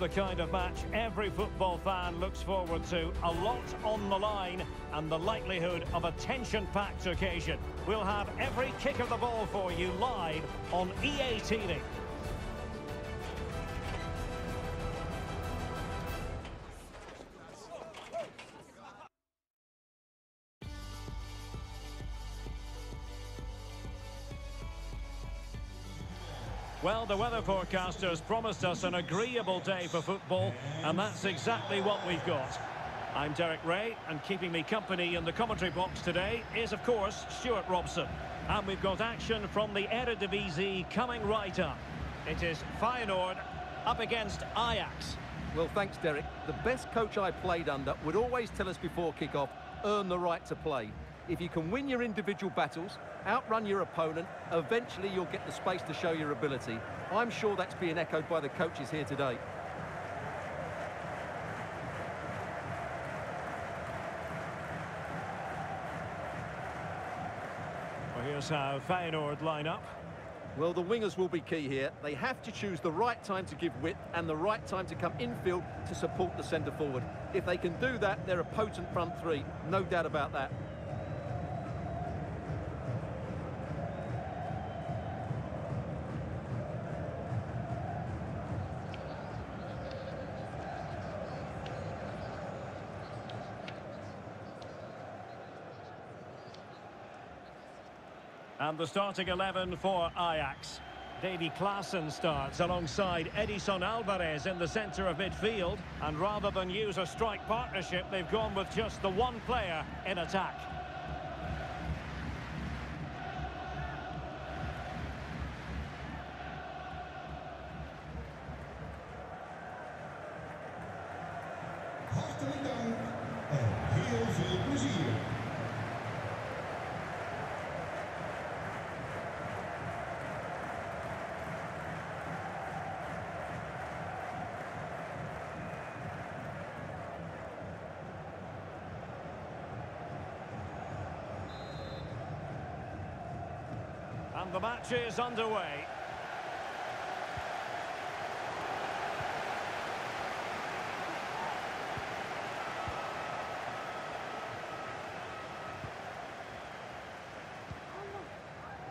the kind of match every football fan looks forward to. A lot on the line and the likelihood of a tension-packed occasion. We'll have every kick of the ball for you live on EA TV. Well, the weather forecasters promised us an agreeable day for football, and that's exactly what we've got. I'm Derek Ray, and keeping me company in the commentary box today is, of course, Stuart Robson. And we've got action from the Eredivisie coming right up. It is Feyenoord up against Ajax. Well, thanks, Derek. The best coach I played under would always tell us before kick-off, earn the right to play. If you can win your individual battles, outrun your opponent, eventually you'll get the space to show your ability. I'm sure that's being echoed by the coaches here today. Well, here's how Feyenoord line up. Well, the wingers will be key here. They have to choose the right time to give width and the right time to come infield to support the centre forward. If they can do that, they're a potent front three. No doubt about that. And the starting 11 for Ajax. Davy Klaassen starts alongside Edson Alvarez in the centre of midfield. And rather than use a strike partnership, they've gone with just the one player in attack. And the match is underway.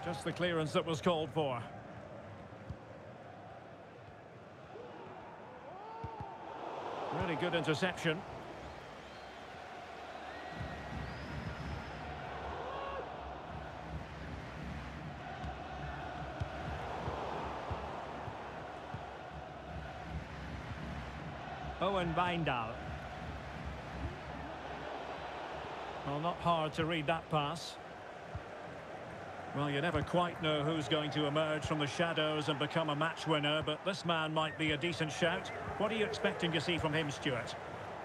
Just the clearance that was called for. Really good interception. Owen Wijndal. Well, not hard to read that pass. Well, you never quite know who's going to emerge from the shadows and become a match winner, but this man might be a decent shout. What are you expecting to see from him, Stuart?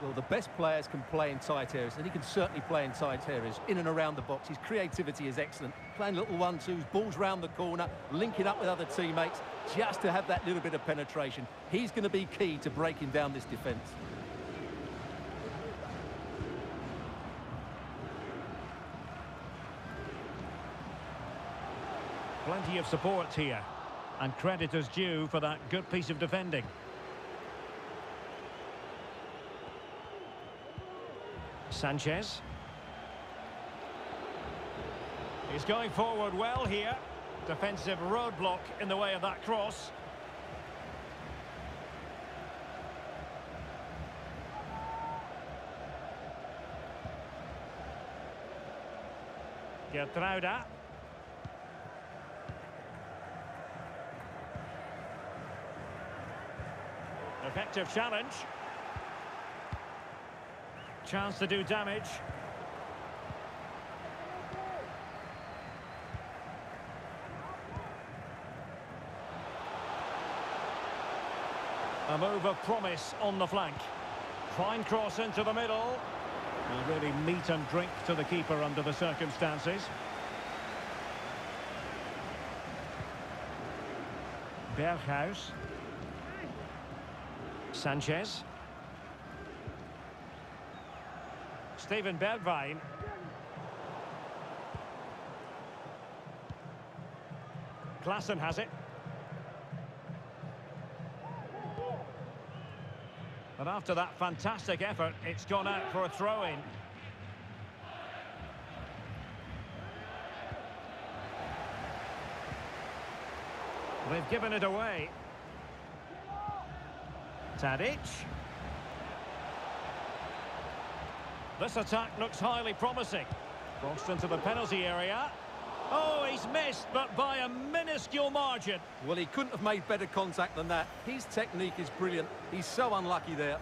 Well, the best players can play in tight areas, and he can certainly play in tight areas, in and around the box. His creativity is excellent. Playing little one-twos, balls round the corner, linking up with other teammates, just to have that little bit of penetration. He's going to be key to breaking down this defence. Plenty of support here. And credit is due for that good piece of defending. Sanchez. He's going forward well here. Defensive roadblock in the way of that cross. Geertruida. Effective challenge. Chance to do damage. A move of promise on the flank. Fine cross into the middle. Will really meat and drink to the keeper under the circumstances. Berghuis. Sanchez. Steven Bergwijn. Klaassen has it. And after that fantastic effort, it's gone out for a throw-in. They've given it away. Tadic. This attack looks highly promising. Crossed into the penalty area. Oh, he's missed, but by a minuscule margin. Well, he couldn't have made better contact than that. His technique is brilliant. He's so unlucky there.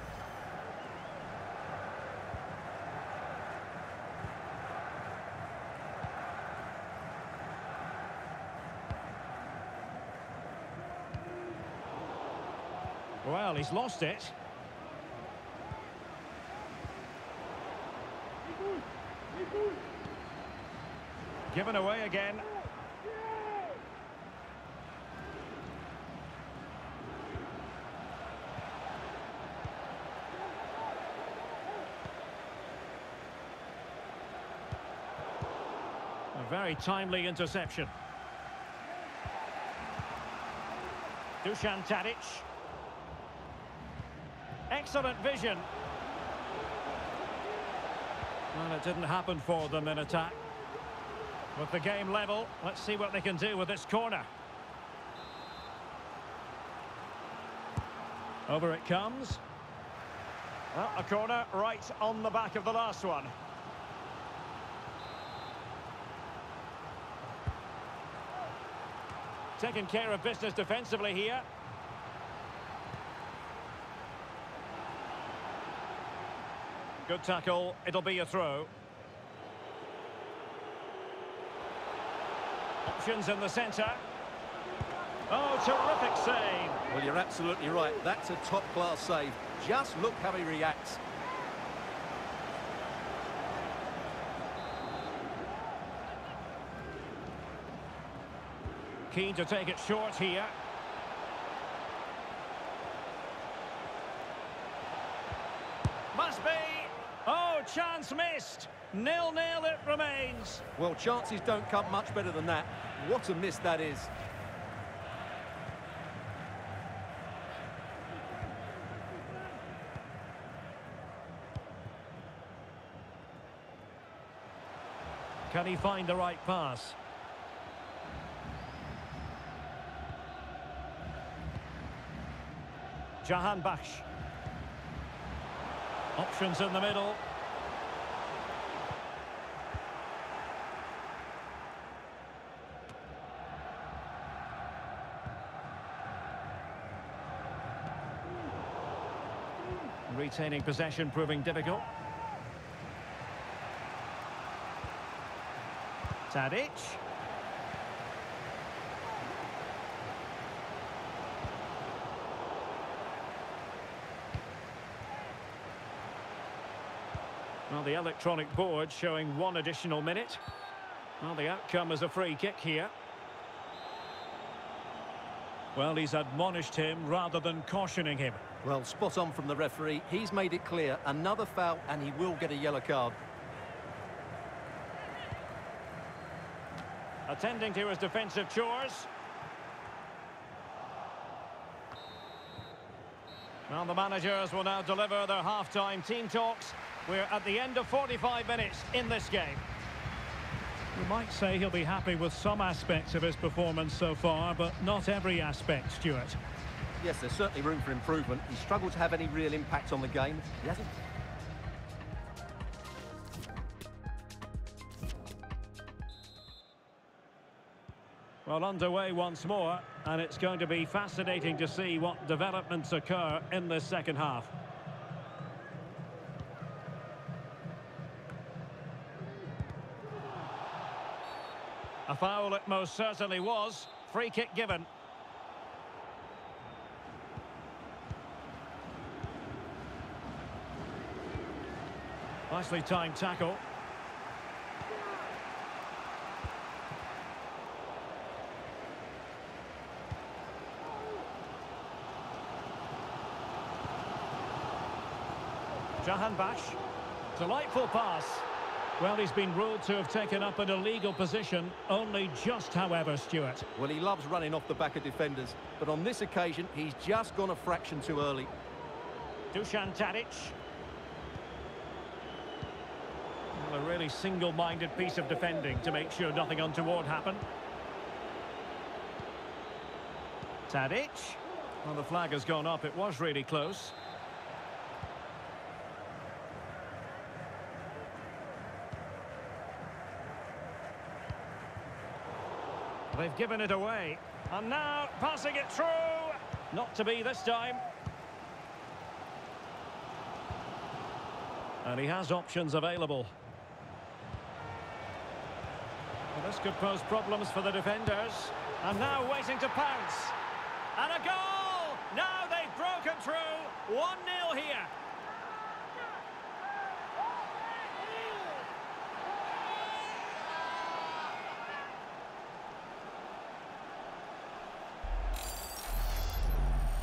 Well, he's lost it. Given away again. A very timely interception. Dusan Tadic. Excellent vision. Well, it didn't happen for them in attack. With the game level, let's see what they can do with this corner. Over it comes. Well, a corner right on the back of the last one. Taking care of business defensively here. Good tackle. It'll be a throw. Options in the centre. Oh, terrific save. Well, you're absolutely right. That's a top-class save. Just look how he reacts. Keen to take it short here. Must be. Oh, chance missed. Nil-nil it remains. Well, chances don't come much better than that. What a miss that is. Can he find the right pass? Jahanbakhsh. Options in the middle. Retaining possession proving difficult. Tadic. Well, the electronic board showing one additional minute. Well, the outcome is a free kick here. Well, he's admonished him rather than cautioning him. Well, spot on from the referee. He's made it clear. Another foul and he will get a yellow card. Attending to his defensive chores. Well, the managers will now deliver their half-time team talks. We're at the end of 45 minutes in this game. You might say he'll be happy with some aspects of his performance so far, but not every aspect, Stuart. Yes, there's certainly room for improvement. He struggled to have any real impact on the game. He hasn't Well, underway once more, and it's going to be fascinating to see what developments occur in this second half. A foul it most certainly was. Free kick given. Nicely timed tackle. Jahanbakhsh. Delightful pass. Well, he's been ruled to have taken up an illegal position, only just, however, Stuart. Well, he loves running off the back of defenders, but on this occasion, he's just gone a fraction too early. Dusan Tadic. Well, a really single-minded piece of defending to make sure nothing untoward happened. Tadic. Well, the flag has gone up. It was really close. They've given it away. And now passing it through. Not to be this time. And he has options available. Well, this could pose problems for the defenders. And now waiting to pounce. And a goal! Now they've broken through. 1-0 here.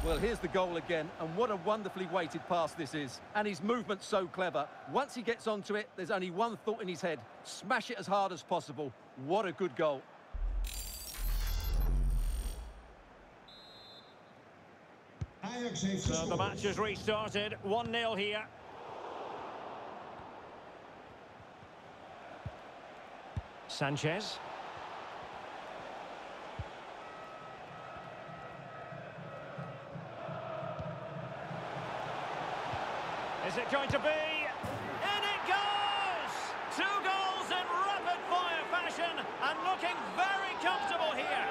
Well, here's the goal again, and what a wonderfully weighted pass this is. And his movement's so clever. Once he gets onto it, there's only one thought in his head. Smash it as hard as possible. What a good goal. So the match has restarted. 1-0 here. Sanchez. Is it going to be? In it goes! Two goals in rapid-fire fashion and looking very comfortable here.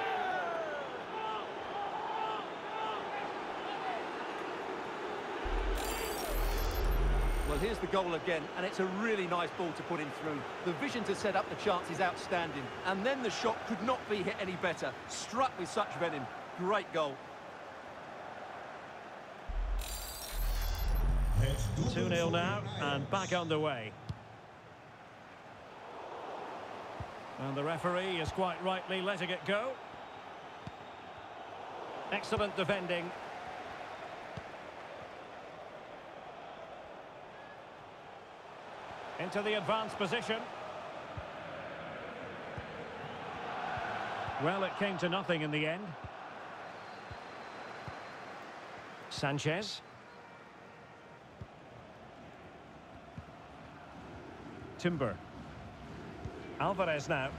Well, here's the goal again, and it's a really nice ball to put him through. The vision to set up the chance is outstanding, and then the shot could not be hit any better. Struck with such venom. Great goal. 2-0 now and back underway. And the referee is quite rightly letting it go. Excellent defending. Into the advanced position. Well, it came to nothing in the end. Sanchez. Timber. Alvarez now.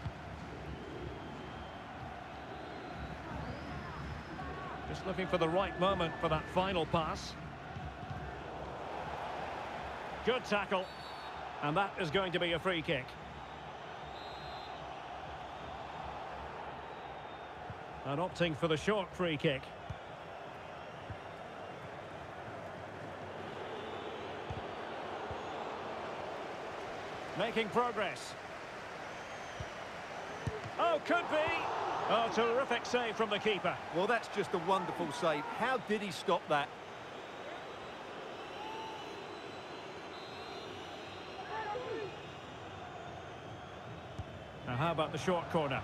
Just looking for the right moment for that final pass. Good tackle. And that is going to be a free kick. And opting for the short free kick. Making progress. Oh, could be. Oh, terrific save from the keeper. Well, that's just a wonderful save. How did he stop that? Now, how about the short corner?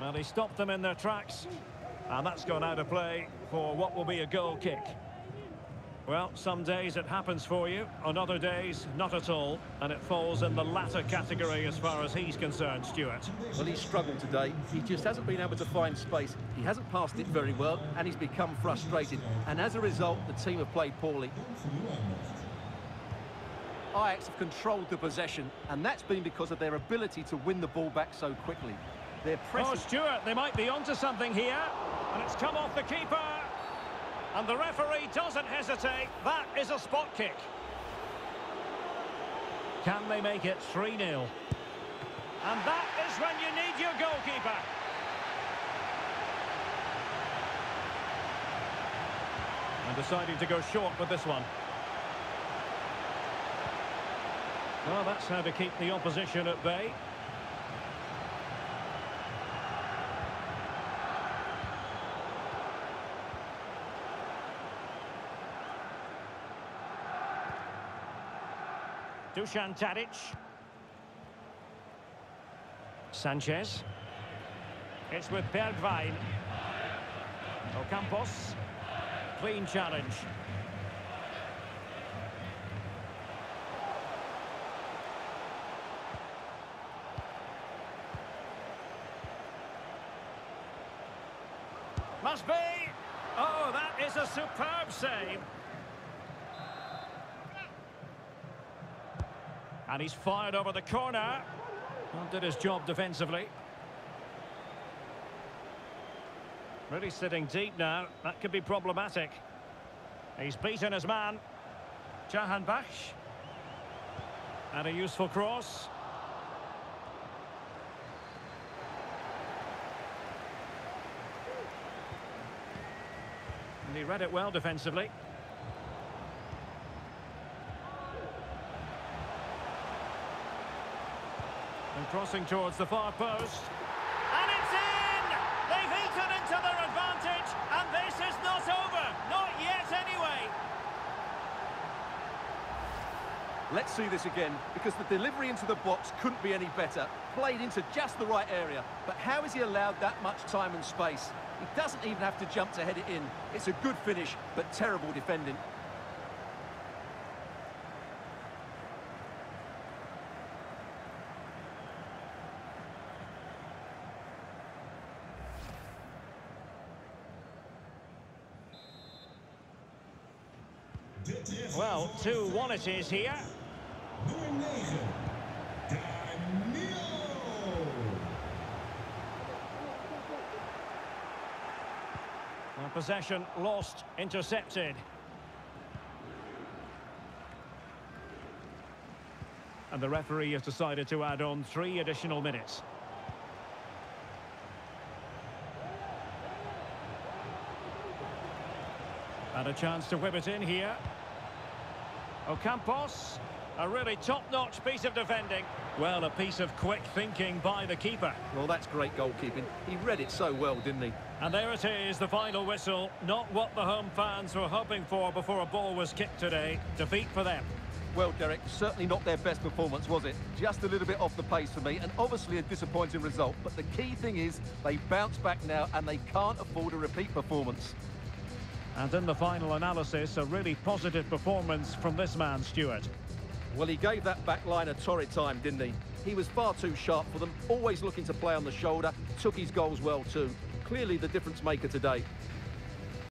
Well, he stopped them in their tracks. And that's gone out of play for what will be a goal kick. Well, some days it happens for you, on other days, not at all. And it falls in the latter category as far as he's concerned, Stuart. Well, he's struggled today. He just hasn't been able to find space. He hasn't passed it very well, and he's become frustrated. And as a result, the team have played poorly. Ajax have controlled the possession, and that's been because of their ability to win the ball back so quickly. They're oh, pressing... Oh, Stuart, they might be onto something here. And it's come off the keeper. And the referee doesn't hesitate. That is a spot kick. Can they make it 3-0? And that is when you need your goalkeeper. And deciding to go short with this one. Well, that's how to keep the opposition at bay. Dusan Tadic. Sanchez. It's with Bergwijn. Ocampos. Clean challenge. Must be. Oh, that is a superb save. And he's fired over the corner. Well, did his job defensively. Really sitting deep now. That could be problematic. He's beaten his man. Jahanbakhsh. And a useful cross. And he read it well defensively. Crossing towards the far post. And it's in! They've eaten into their advantage, and this is not over. Not yet, anyway. Let's see this again, because the delivery into the box couldn't be any better. Played into just the right area. But how is he allowed that much time and space? He doesn't even have to jump to head it in. It's a good finish, but terrible defending. 2-1 it is here. nummer 9. Danilo. Well, possession lost, intercepted. And the referee has decided to add on three additional minutes. And a chance to whip it in here. Ocampos, a really top-notch piece of defending. Well, a piece of quick thinking by the keeper. Well, that's great goalkeeping. He read it so well, didn't he? And there it is, the final whistle. Not what the home fans were hoping for before a ball was kicked today. Defeat for them. Well, Derek, certainly not their best performance, was it? Just a little bit off the pace for me, and obviously a disappointing result. But the key thing is, they bounce back now, and they can't afford a repeat performance. And in the final analysis, a really positive performance from this man, Stuart. Well, he gave that back line a torrid time, didn't he? He was far too sharp for them, always looking to play on the shoulder, took his goals well too. Clearly the difference maker today.